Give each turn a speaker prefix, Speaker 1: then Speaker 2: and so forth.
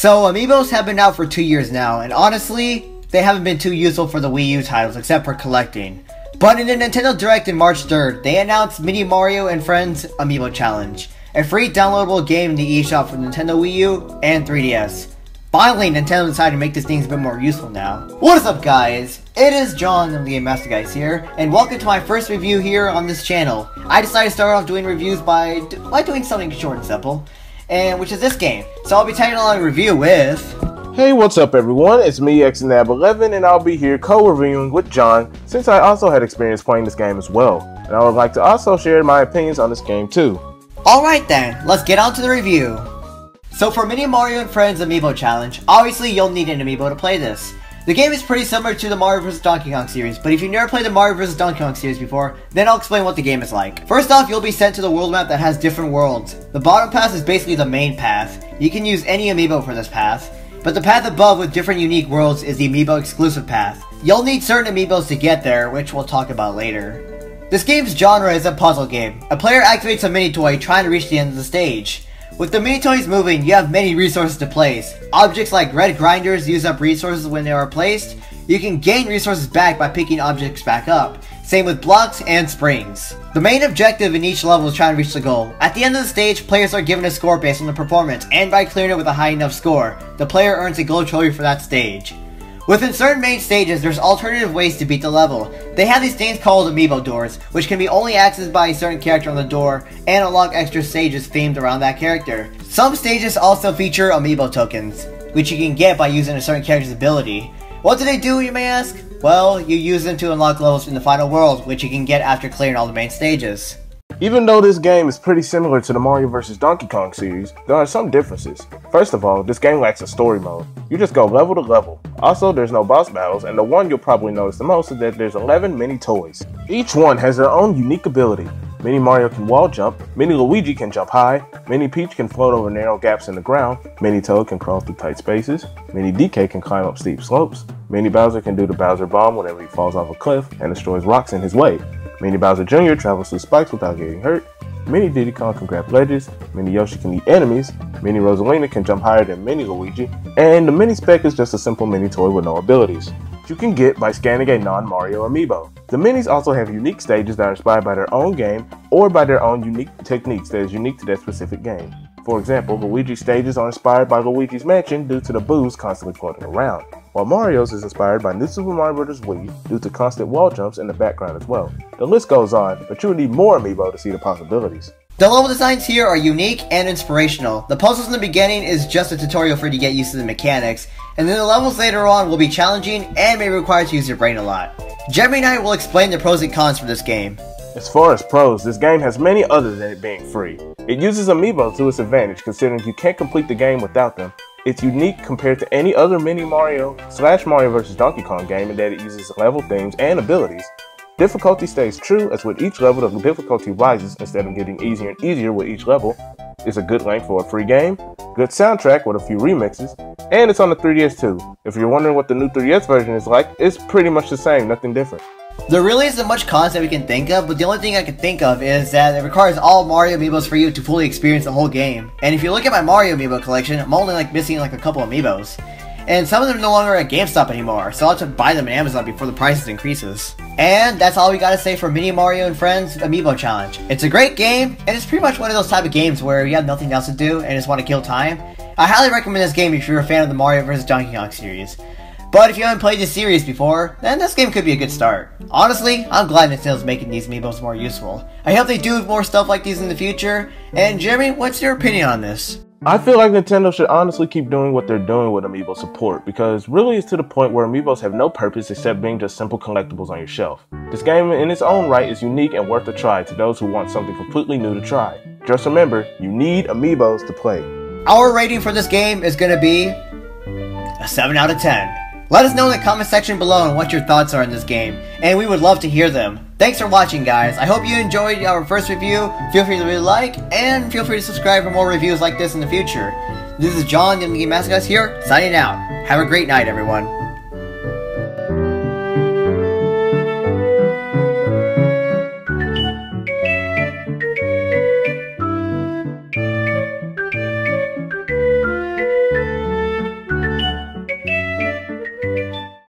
Speaker 1: So, amiibos have been out for two years now, and honestly, they haven't been too useful for the Wii U titles except for collecting. But in the Nintendo Direct in March 3rd, they announced Mini Mario and Friends Amiibo Challenge, a free downloadable game in the eShop for Nintendo Wii U and 3DS. Finally, Nintendo decided to make these things a bit more useful now. What is up guys? It is John of the Game Master Guys here, and welcome to my first review here on this channel. I decided to start off doing reviews by, by doing something short and simple, and which is this game. So I'll be titling a review with...
Speaker 2: Hey, what's up everyone? It's me, Xanab11, and I'll be here co-reviewing with John, since I also had experience playing this game as well. And I would like to also share my opinions on this game too.
Speaker 1: Alright then, let's get on to the review. So for Mini Mario and Friends Amiibo Challenge, obviously you'll need an Amiibo to play this. The game is pretty similar to the Mario vs. Donkey Kong series, but if you've never played the Mario vs. Donkey Kong series before, then I'll explain what the game is like. First off, you'll be sent to the world map that has different worlds. The bottom path is basically the main path. You can use any Amiibo for this path, but the path above with different unique worlds is the Amiibo exclusive path. You'll need certain Amiibos to get there, which we'll talk about later. This game's genre is a puzzle game. A player activates a mini toy trying to reach the end of the stage. With the mini toys moving, you have many resources to place. Objects like red grinders use up resources when they are placed. You can gain resources back by picking objects back up. Same with blocks and springs. The main objective in each level is trying to reach the goal. At the end of the stage, players are given a score based on their performance, and by clearing it with a high enough score, the player earns a gold trophy for that stage. Within certain main stages, there's alternative ways to beat the level. They have these things called amiibo doors, which can be only accessed by a certain character on the door, and unlock extra stages themed around that character. Some stages also feature amiibo tokens, which you can get by using a certain character's ability. What do they do, you may ask? Well, you use them to unlock levels in the final world, which you can get after clearing all the main stages.
Speaker 2: Even though this game is pretty similar to the Mario vs. Donkey Kong series, there are some differences. First of all, this game lacks a story mode. You just go level to level. Also, there's no boss battles, and the one you'll probably notice the most is that there's 11 mini toys. Each one has their own unique ability. Mini Mario can wall jump, Mini Luigi can jump high, Mini Peach can float over narrow gaps in the ground, Mini Toad can crawl through tight spaces, Mini DK can climb up steep slopes, Mini Bowser can do the Bowser Bomb whenever he falls off a cliff and destroys rocks in his way, Mini Bowser Jr. travels through spikes without getting hurt. Mini Diddy Kong can grab ledges. Mini Yoshi can eat enemies. Mini Rosalina can jump higher than Mini Luigi. And the Mini Spec is just a simple mini toy with no abilities. You can get by scanning a non-Mario amiibo. The minis also have unique stages that are inspired by their own game or by their own unique techniques that is unique to that specific game. For example, Luigi's stages are inspired by Luigi's Mansion due to the boos constantly floating around, while Mario's is inspired by New Super Mario Bros. Wii due to constant wall jumps in the background as well. The list goes on, but you would need more amiibo to see the possibilities.
Speaker 1: The level designs here are unique and inspirational. The puzzles in the beginning is just a tutorial for you to get used to the mechanics, and then the levels later on will be challenging and may require to use your brain a lot. Jeremy Knight will explain the pros and cons for this game.
Speaker 2: As far as pros, this game has many other than it being free. It uses amiibo to its advantage considering you can't complete the game without them. It's unique compared to any other mini Mario slash Mario vs. Donkey Kong game in that it uses level themes and abilities. Difficulty stays true as with each level the difficulty rises instead of getting easier and easier with each level. It's a good length for a free game, good soundtrack with a few remixes, and it's on the 3DS too. If you're wondering what the new 3DS version is like, it's pretty much the same, nothing different.
Speaker 1: There really isn't much content we can think of, but the only thing I can think of is that it requires all Mario amiibos for you to fully experience the whole game. And if you look at my Mario amiibo collection, I'm only like missing like a couple amiibos. And some of them are no longer at GameStop anymore, so I'll have to buy them at Amazon before the prices increases. And that's all we gotta say for Mini Mario and Friends Amiibo Challenge. It's a great game, and it's pretty much one of those type of games where you have nothing else to do and just want to kill time. I highly recommend this game if you're a fan of the Mario vs. Donkey Kong series. But if you haven't played this series before, then this game could be a good start. Honestly, I'm glad Nintendo's making these amiibos more useful. I hope they do more stuff like these in the future. And Jeremy, what's your opinion on this?
Speaker 2: I feel like Nintendo should honestly keep doing what they're doing with amiibo support because really it's to the point where amiibos have no purpose except being just simple collectibles on your shelf. This game in its own right is unique and worth a try to those who want something completely new to try. Just remember, you need amiibos to play.
Speaker 1: Our rating for this game is going to be a 7 out of 10. Let us know in the comment section below on what your thoughts are on this game, and we would love to hear them. Thanks for watching, guys. I hope you enjoyed our first review. Feel free to leave a like, and feel free to subscribe for more reviews like this in the future. This is John, the Game Master Guys here, signing out. Have a great night, everyone.